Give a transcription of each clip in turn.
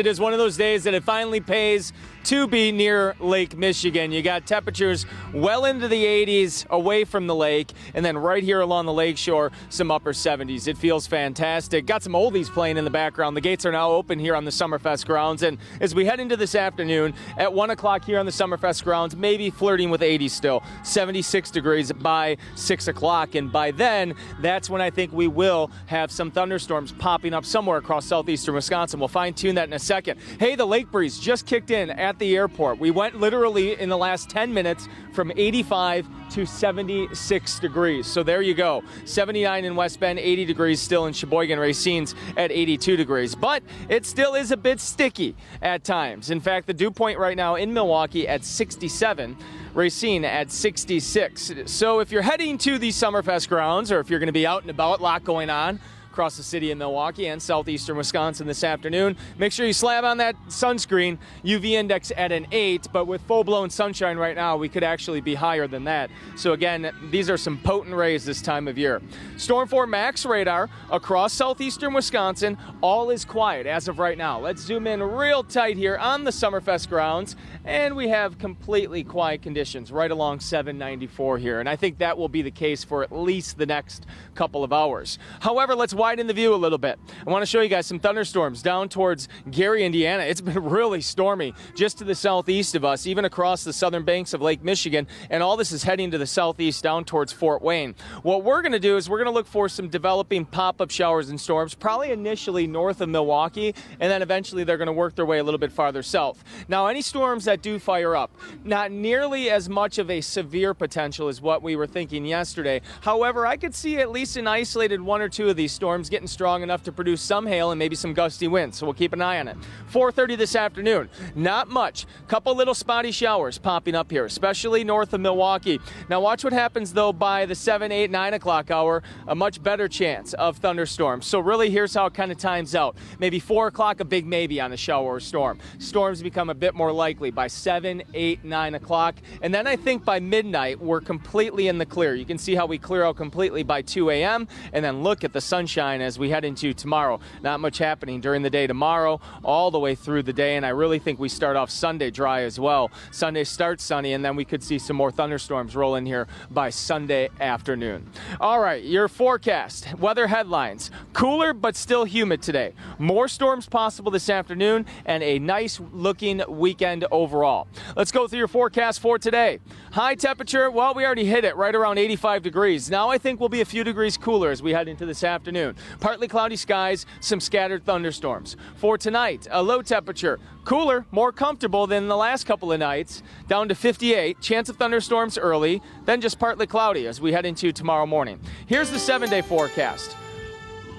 It is one of those days that it finally pays to be near Lake Michigan. You got temperatures well into the 80s away from the lake, and then right here along the lake shore, some upper 70s. It feels fantastic. Got some oldies playing in the background. The gates are now open here on the Summerfest grounds, and as we head into this afternoon at 1 o'clock here on the Summerfest grounds, maybe flirting with 80 still, 76 degrees by 6 o'clock, and by then, that's when I think we will have some thunderstorms popping up somewhere across southeastern Wisconsin. We'll fine tune that in a second. Hey, the lake breeze just kicked in at the airport. We went literally in the last 10 minutes from 85 to 76 degrees. So there you go. 79 in West Bend, 80 degrees still in Sheboygan, Racine's at 82 degrees. But it still is a bit sticky at times. In fact, the dew point right now in Milwaukee at 67. Racine at 66. So if you're heading to the Summerfest grounds or if you're going to be out and about, a lot going on, across the city of Milwaukee and southeastern Wisconsin this afternoon. Make sure you slab on that sunscreen. UV index at an 8, but with full blown sunshine right now, we could actually be higher than that. So, again, these are some potent rays this time of year. Storm 4 Max radar across southeastern Wisconsin. All is quiet as of right now. Let's zoom in real tight here on the Summerfest grounds, and we have completely quiet conditions right along 794 here. And I think that will be the case for at least the next couple of hours. However, let's widen the view a little bit. I want to show you guys some thunderstorms down towards Gary, Indiana. It's been really stormy just to the southeast of us, even across the southern banks of Lake Michigan, and all this is heading to the southeast down towards Fort Wayne. What we're going to do is we're going to look for some developing pop up showers and storms, probably initially north of Milwaukee, and then eventually they're going to work their way a little bit farther south. Now, any storms that do fire up, not nearly as much of a severe potential as what we were thinking yesterday. However, I could see at least an isolated one or two of these storms storms getting strong enough to produce some hail and maybe some gusty winds. So we'll keep an eye on it. 4:30 this afternoon. Not much. Couple little spotty showers popping up here, especially north of Milwaukee. Now watch what happens though by the 7, 8, 9 o'clock hour. A much better chance of thunderstorms. So really, here's how it kind of times out. Maybe 4 o'clock, a big maybe on a shower or storm. Storms become a bit more likely by 7, 8, 9 o'clock, and then I think by midnight we're completely in the clear. You can see how we clear out completely by 2 a.m. and then look at the sunshine sunshine as we head into tomorrow. Not much happening during the day tomorrow, all the way through the day, and I really think we start off Sunday dry as well. Sunday starts sunny, and then we could see some more thunderstorms roll in here by Sunday afternoon. All right, your forecast weather headlines cooler but still humid today. More storms possible this afternoon, and a nice looking weekend overall. Let's go through your forecast for today. High temperature, well, we already hit it right around 85 degrees. Now I think we'll be a few degrees cooler as we head into this afternoon afternoon. Partly cloudy skies, some scattered thunderstorms. For tonight, a low temperature, cooler, more comfortable than the last couple of nights, down to 58. Chance of thunderstorms early, then just partly cloudy as we head into tomorrow morning. Here's the seven day forecast.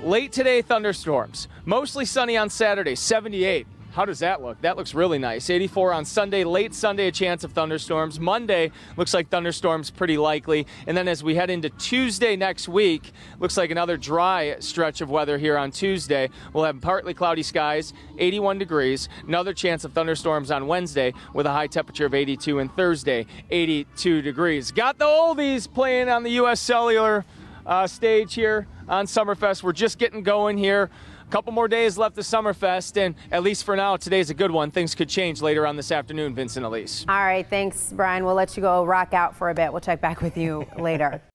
Late today, thunderstorms. Mostly sunny on Saturday, 78. How does that look? That looks really nice. 84 on Sunday, late Sunday, a chance of thunderstorms. Monday looks like thunderstorms pretty likely. And then as we head into Tuesday next week, looks like another dry stretch of weather here on Tuesday. We'll have partly cloudy skies, 81 degrees. Another chance of thunderstorms on Wednesday with a high temperature of 82 and Thursday, 82 degrees. Got the oldies playing on the U.S. Cellular uh, stage here on Summerfest. We're just getting going here couple more days left of Summerfest, and at least for now, today's a good one. Things could change later on this afternoon, Vince and Elise. All right, thanks, Brian. We'll let you go rock out for a bit. We'll check back with you later.